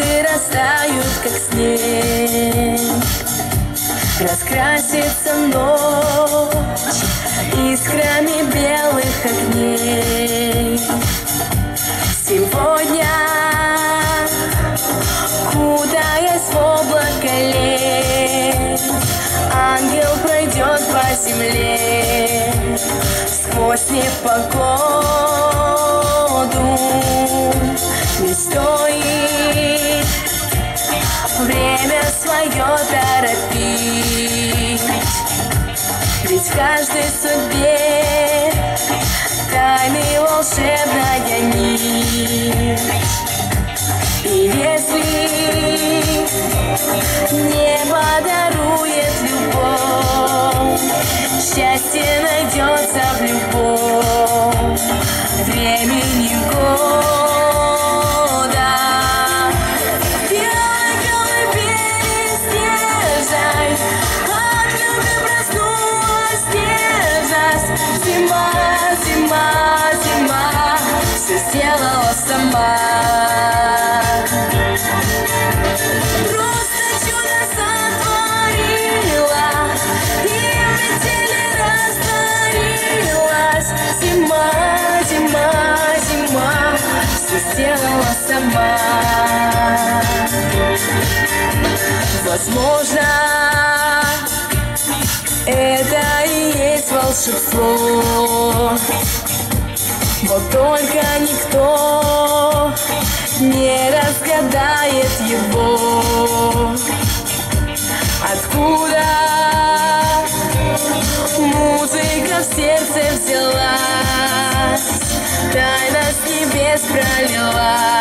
Слезы растают, как снег. Раскрасится ночь Искрами белых огней. Сегодня Кутаясь в облако лет Ангел пройдет по земле Сквозь непогоду. Не стоит Время свое торопить. Ведь в каждой судьбе Тайны волшебная нить. И если Небо дарует любовь Счастье найдется в любовь. Времени Все сделала сама. Возможно, это и есть волшебство. Вот только никто не разгадает его. Откуда музыка в сердце взялась пролилась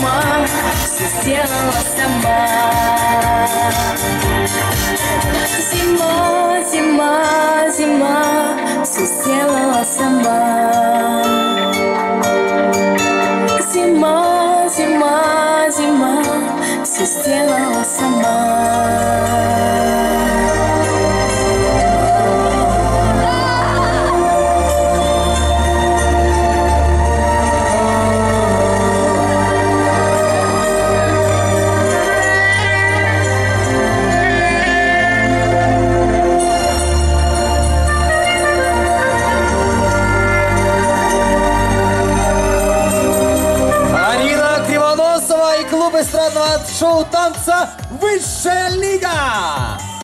зима Все сделала сама. Зима, зима, зима Все сделала сама. Зима, зима, зима Все сделала сама эстрадного шоу танца «Высшая лига».